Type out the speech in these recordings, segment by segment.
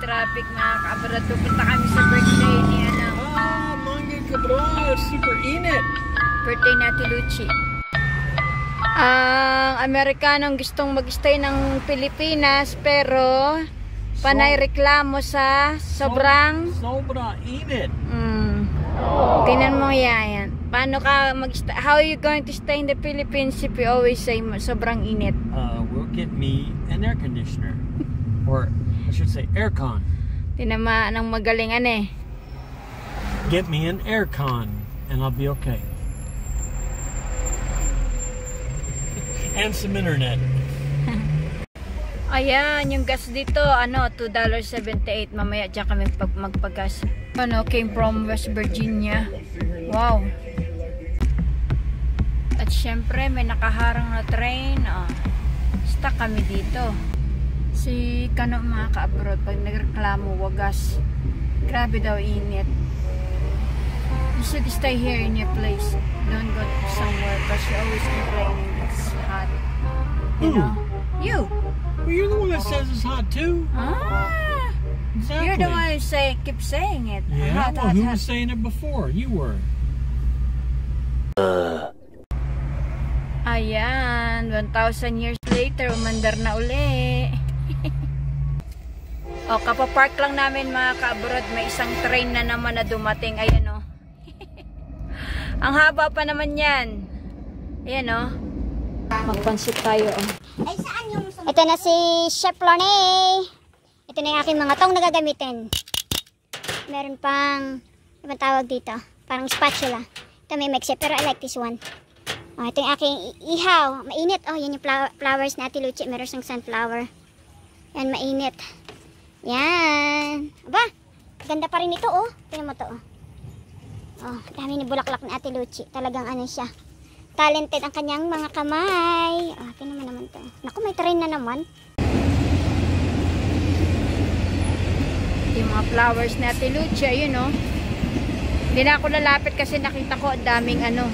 traffic mga kabrad. Pupunta kami sa birthday ni ano, Ah, mga kabrad, super init. birthday ni Ate Lucy. Ang Amerikanong gustong mag-stay ng Pilipinas pero panay reklamo sa sobrang Sobra init. mm, Tingnan mo yan. Paano ka mag How are you going to stay in the Philippines if you always say sobrang init? Uh, we'll get me an air conditioner. or, I should say, aircon. Tinama ng magalingan eh. Get me an aircon, and I'll be okay. and some internet. Ayan, yung gas dito, ano, $2.78. Mamaya dyan kami pag magpagas. Ano, came from West Virginia. Wow. At syempre, may nakaharang na train. Oh. Stuck kami dito. Si Kano mga ka-abroad, pag nagreklamo, wagas. Grabe daw init. You should stay here in your place. Don't go somewhere because you're always complaining it's hot. You know? You. Well, you're the one that says it's hot too. Ah, Exactly. you're the one who say, keep saying it. Yeah, Hot, well, hot, who hot. was saying it before? You were. Ayan, 1,000 years later, umandar na uli. o, kapapark lang namin mga ka-abroad. May isang train na naman na dumating. Ayan o. Ang haba pa naman yan. Ayan o. Magpansit tayo o. Ito na si Chef Lorne. Ito na yung aking mga tong na gagamitin. Meron pang, ano bang tawag dito? Parang spatula. Ito may mixer, pero I like this one. Oh, ito yung aking ihaw. Mainit. Oh, yan yung flower- flowers na Ate Lucy. Meron siyang sunflower. Yan, mainit. Yan. Aba, ganda pa rin ito, oh. Tingnan mo to, oh. Oh, dami ni bulaklak ni Ate Lucy. Talagang ano siya. Talented ang kanyang mga kamay. Ah, tingnan mo naman to. Naku, may train na naman. Yung mga flowers na Lucia, yun o. Hindi na ako lalapit kasi nakita ko ang daming ano,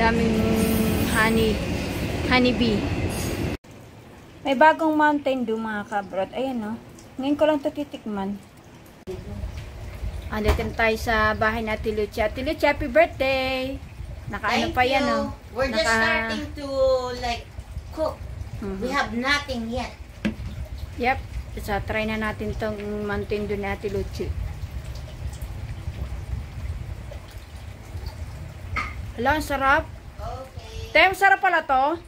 daming honey, honey bee. May bagong mountain dew mga kabrot. Ayan o. Ngayon ko lang ito titikman. Andito na tayo sa bahay na. Ate Lucia, happy birthday! Nakaano Thank pa yan o. We're just Naka- starting to like cook. Mhm. We have nothing yet. Yep. So, try na natin tong mountain dew ni Ate Lucia. Hala, ang sarap. Okay. Ang sarap pala to.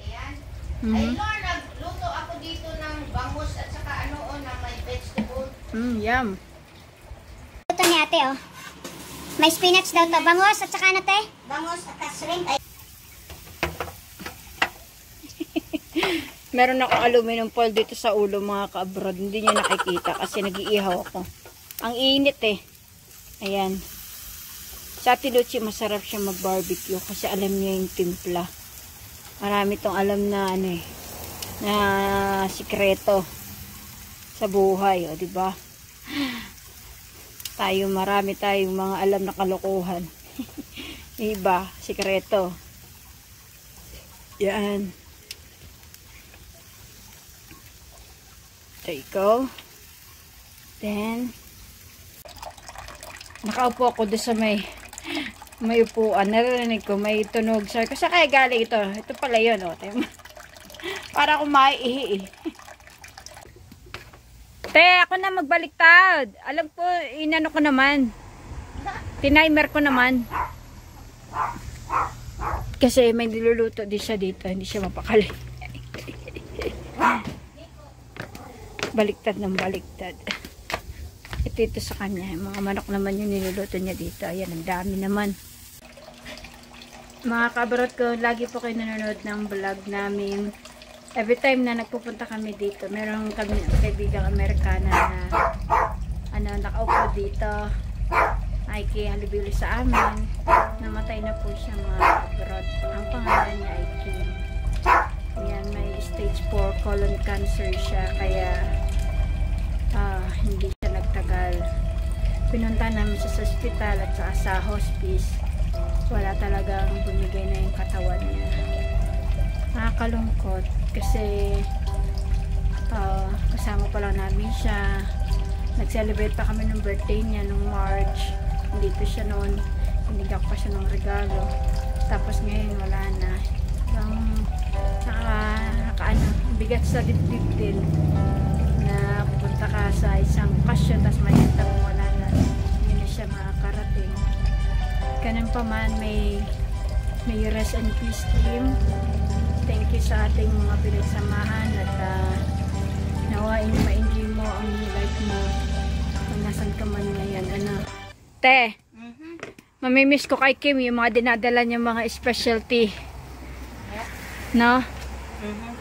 Ayan. Mhm. Ay, Lord, nagluto ako dito ng bangus at saka ano o, na may vegetable. Mm, yum. Ito ni ate, oh. May spinach daw to. Bangos at saka ano, te? Bangus at shrimp. Ay, Meron akong aluminum foil dito sa ulo mga ka-abroad. Hindi niya nakikita kasi nag-iihaw ako. Ang init eh. Ayan. Sa Ate Lucy, masarap siya mag-barbecue kasi alam niya yung timpla. Marami tong alam na ano eh, na sikreto sa buhay, o, di ba? Tayo, marami tayong mga alam na kalokohan. Iba, sikreto. Yan. There you go. Then, nakaupo ako doon sa may may upuan. Narinig ko, may tunog. Sabi ko, saan kaya galing ito? Ito pala yun, oh. Tingnan mo. Para akong maiihi, eh. Te, ako na magbaliktad. Alam ko, inano ko naman. Tinimer ko naman. Kasi may niluluto din siya dito. Hindi siya mapakali. baliktad ng baliktad. Ito ito sa kanya. Mga manok naman yung niluluto niya dito. Ayan, ang dami naman. Mga kabarot ko, lagi po kayo nanonood ng vlog namin. Every time na nagpupunta kami dito, meron kami kaibigang Amerikana na ano, nakaupo dito. Ay halubili sa amin. Namatay na po siya mga kabarot. Ang pangalan niya ay Kim. Ayan, may stage 4 colon cancer siya. Kaya ah, hindi siya nagtagal. Pinunta namin sa ospital at saka sa hospice. Wala talagang bumigay na yung katawan niya. Nakakalungkot kasi ah, kasama pa lang namin siya. Nag-celebrate pa kami ng birthday niya nung March. Dito siya noon. Binigyan pa siya ng regalo. Tapos ngayon wala na. Yung naka, naka ano, bigat sa dibdib din na pupunta ka sa isang okasyon tapos mayanta mo wala na. Hindi na siya makakarating. Ganun pa man may may rest and peace team. Thank you sa ating mga pinagsamahan at uh, nawain ma-enjoy mo ang life mo kung nasan ka man ngayon. Ano? Te, Mhm. mamimiss ko kay Kim yung mga dinadala niya mga specialty. No? Mhm.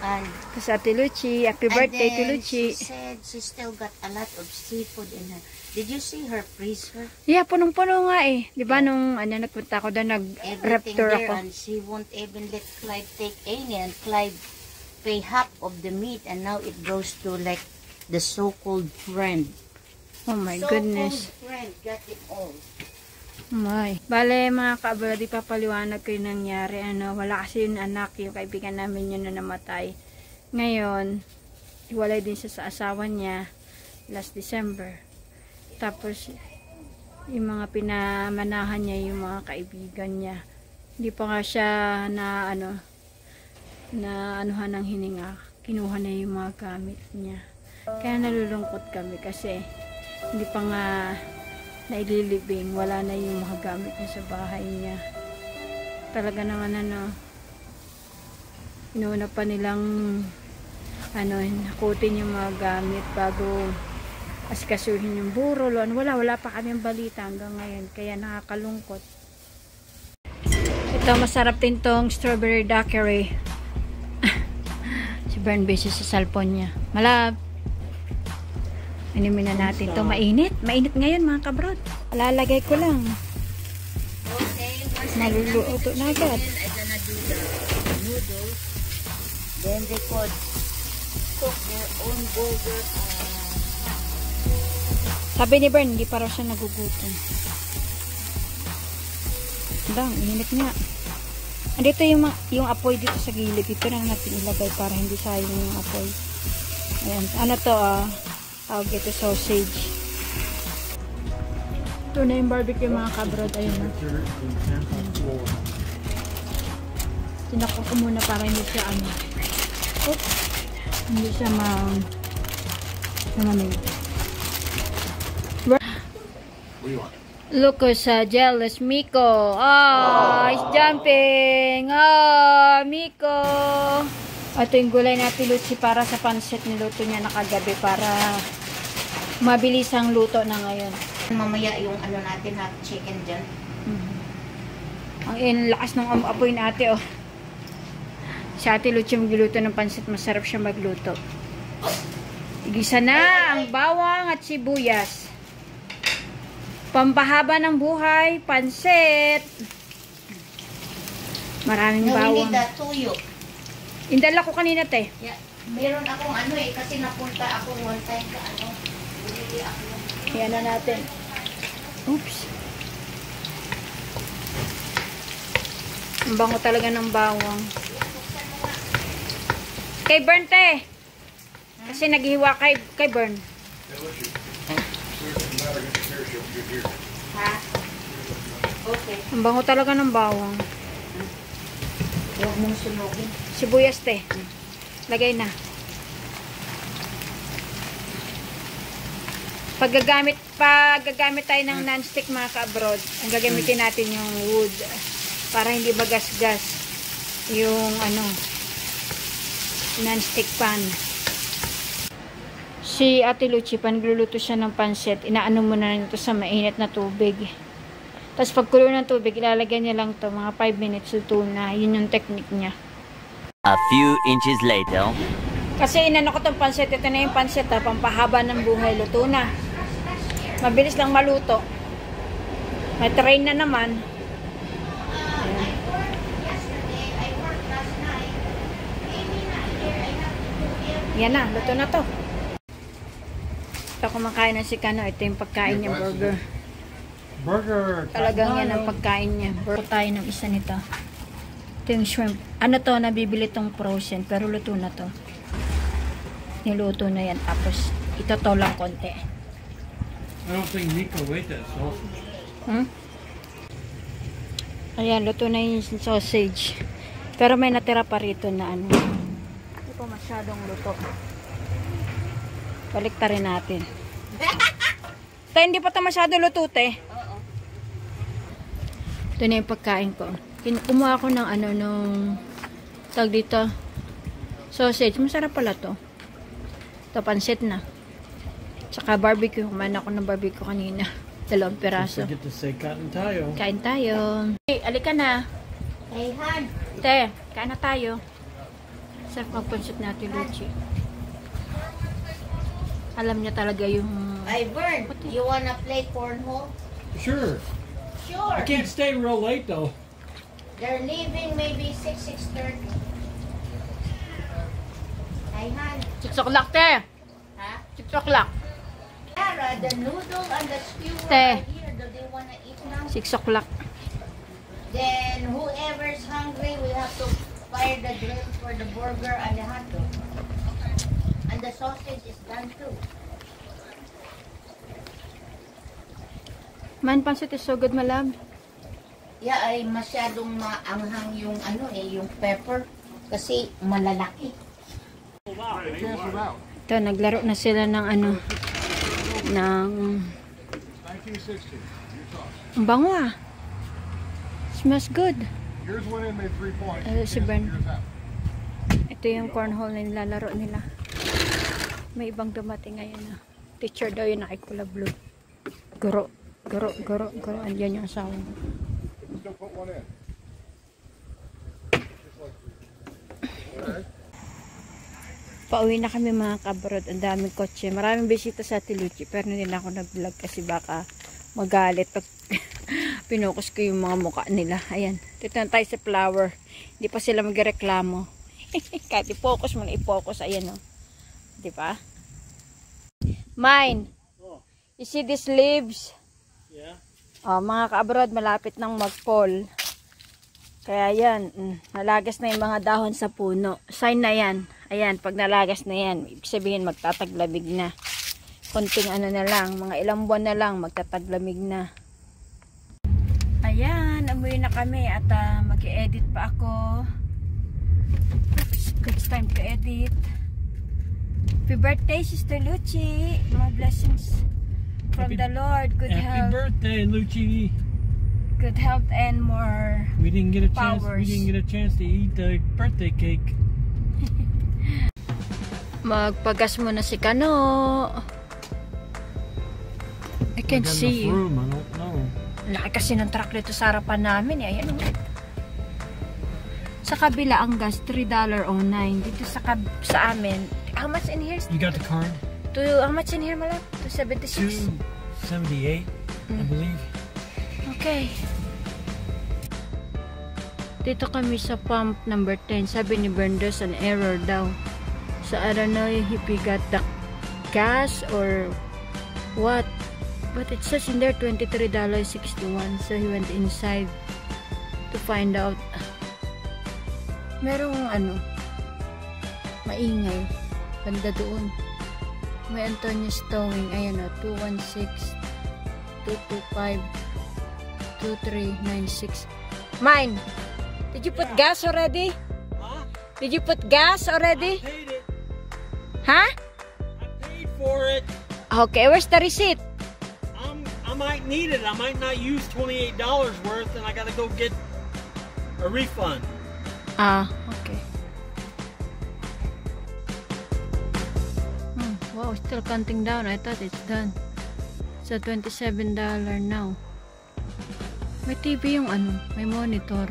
And, Tapos Ate Luchi, happy birthday to Luchi. She said she still got a lot of seafood in her. Did you see her freezer? Yeah, punong-puno nga eh. Di ba nung ano, nagpunta ako doon, nag-rep Everything tour ako. and she won't even let Clive take any and Clive pay half of the meat and now it goes to like the so-called friend. Oh my so-called goodness. friend got it all. My. Bale, mga kaabala, di pa paliwanag ko yung nangyari. Ano, wala kasi yung anak, yung kaibigan namin yun na namatay. Ngayon, iwalay din siya sa asawa niya last December. Tapos, yung mga pinamanahan niya, yung mga kaibigan niya. Hindi pa nga siya na, ano, na anuhan ng hininga. Kinuha na yung mga gamit niya. Kaya nalulungkot kami kasi hindi pa nga naililibing, wala na yung mga gamit niya sa bahay niya. Talaga naman ano, inuuna pa nilang ano, nakutin yung mga gamit bago askasuhin yung burol. Wala, wala pa kami balita hanggang ngayon. Kaya nakakalungkot. Ito, masarap din tong strawberry daiquiri. si Bern busy sa cellphone niya. Malab! Inumin na natin to Mainit. Mainit ngayon mga kabrod. Lalagay ko lang. Okay, once Maluluto na agad. Noodles. Then they could cook their own burger. Sabi ni Bern, hindi pa raw siya nagugutom. Dang, init nga. Andito yung, yung apoy dito sa gilid. Dito lang natin ilagay para hindi sayang yung apoy. Ayan. Ano to ah? Tawag ito sausage. Ito na yung barbecue mga kabrod. Ayun na. Tinakot ko muna para hindi siya ano. Oops. Hindi siya ma... Namamig. Look who's uh, jealous, Miko. Oh, he's jumping. Oh, Miko. Ito yung gulay natin, Lucy, para sa pansit niluto niya nakagabi para mabilis ang luto na ngayon. Mamaya yung ano natin hot chicken dyan. Ang in lakas ng am- apoy na ate, oh. Si ate Lucy magluto ng pansit, masarap siya magluto. Igisa na ang bawang at sibuyas. Pampahaba ng buhay, pansit. Maraming bawang. the tuyo. Indala ko kanina, te. Yeah. Meron akong ano eh, kasi napunta ako one time ka ano. Bumili ako. Yan na natin. Oops. Ang bango talaga ng bawang. Kay Bern, te. Kasi naghiwa kay, kay Bern. Ha? Okay. Ang bango talaga ng bawang. Huwag mong sunugin. Sibuyas, te. Lagay na. Pag gagamit, pag gagamit tayo ng non-stick mga ka-abroad, ang gagamitin natin yung wood para hindi magasgas yung ano non-stick pan. Si Ate Luchi, panagluluto siya ng pansit, inaano muna nito sa mainit na tubig. Tapos pag kulo ng tubig, ilalagyan niya lang to mga 5 minutes luto na. Yun yung technique niya. A few inches later. Kasi inano ko tong pansit. Ito na yung pansit ha. Pampahaba ng buhay. Luto na. Mabilis lang maluto. May train na naman. Yan na. Luto na to. Ito kumakain na si Kano. Ito yung pagkain niya. Burger. Burger. Talagang yan ang pagkain niya. Burger tayo ng isa nito. Ito yung shrimp. Ano to, nabibili tong frozen. Pero luto na to. Niluto na yan. Tapos, Itoto lang konti. I don't think Nico ate that sausage. Hmm? Ayan, luto na yung sausage. Pero may natira pa rito na ano. Hindi pa masyadong luto. Balik rin natin. Tay, hindi pa ito masyado luto, te. Ito na yung pagkain ko. Kumuha ko ng ano, nung tag dito. Sausage. Masarap pala to. Ito, pansit na. Tsaka barbecue. Kumain ako ng barbecue kanina. Dalawang Don't piraso. forget to say cotton tayo. Kain tayo. Hey, alika na. Hey, Han. Te, kain na tayo. Sarap magpansit natin, Luchi. Alam niya talaga yung... Ivern, you wanna play cornhole? Sure. Sure. I can't stay real late though. They're leaving maybe 6, 6.30. Hey, Han. 6 o'clock, te! Ha? 6 o'clock. Tara, the noodle and the skewer Te. are here. Do they wanna eat now? 6 o'clock. Then whoever's hungry, we have to fire the grill for the burger and the hot dog. And the sausage is done too. Man, pansit is so good, malab. Yeah, ay masyadong maanghang yung ano eh, yung pepper. Kasi malalaki. Ito, naglaro na sila ng ano, ng... Ang bango ah. Smells good. Ano si out. Ito yung cornhole na nilalaro nila. May ibang dumating ngayon na. Teacher daw yung nakikula blue. Guro. Guro, guro, guro. Andiyan yung asawa. mo. Pauwi na kami mga kabrod. Ang daming kotse. Maraming bisita sa Tiluchi. Pero hindi na ako nag-vlog kasi baka magalit pag pinukus ko yung mga mukha nila. Ayan. Dito na tayo sa flower. Hindi pa sila magreklamo. Kahit i-focus mo na i-focus. Ayan o. Di ba? Mine. You see these leaves? Yeah. Oh, mga ka-abroad, malapit nang mag-fall. Kaya yan, mm, nalagas na yung mga dahon sa puno. Sign na yan. Ayan, pag nalagas na yan, ibig sabihin magtataglamig na. Konting ano na lang, mga ilang buwan na lang, magtataglamig na. Ayan, umuwi na kami at uh, mag-edit pa ako. It's time to edit. Happy birthday, Sister Luchi. More blessings from Happy- the Lord. Good Happy health. birthday, Lucci. good health and more We didn't get a chance. Powers. We didn't get a chance to eat the birthday cake. magpagas mo na si Kano I can't see you room. I don't know. laki kasi ng truck dito sa harapan namin eh. ayan oh. sa kabila ang gas $3.09 dito sa sa amin how much in here? You got the card? to how much in here malap? 276 Two seventy-eight, I believe. Okay. Dito kami sa pump number 10. Sabi ni Berndos, an error daw. So, I don't know if he got the gas or what. But it says in there $23.61. So, he went inside to find out. Merong ano, maingay. Banda doon. May Antonio's Towing. Ayan o, 216 225 2396. Mine. Did you put gas already? Huh? Did you put gas already? Paid it. Huh? I paid for it. Okay, where's the receipt? I'm, I might need it. I might not use twenty-eight dollars worth, and I gotta go get a refund. Ah, okay. Wow, still counting down. I thought it's done. A $27 now. May TV yung ano, may monitor.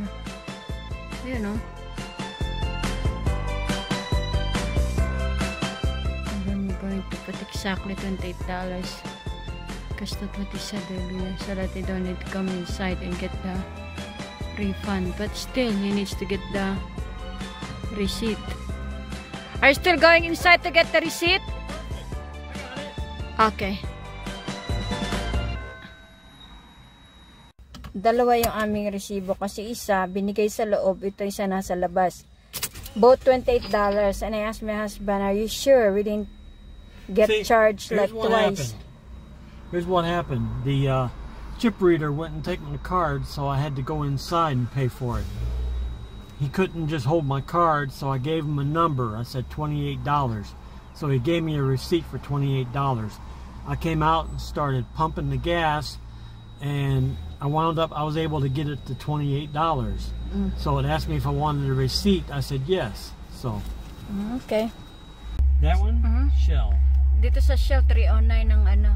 Ayun oh. We're going to put exactly $28 because that's what he said earlier so that they don't need to come inside and get the refund but still he needs to get the receipt are you still going inside to get the receipt okay dalawa yung aming resibo kasi isa binigay sa loob ito isa nasa labas both $28 and I asked my husband are you sure we didn't get See, charged here's like what twice. happened. Here's what happened. The uh, chip reader wouldn't take my card, so I had to go inside and pay for it. He couldn't just hold my card, so I gave him a number. I said $28. So he gave me a receipt for $28. I came out and started pumping the gas, and I wound up, I was able to get it to $28. So it asked me if I wanted a receipt. I said yes. So Okay. that one, Mhm. Shell. Dito sa Shell 309 ng ano,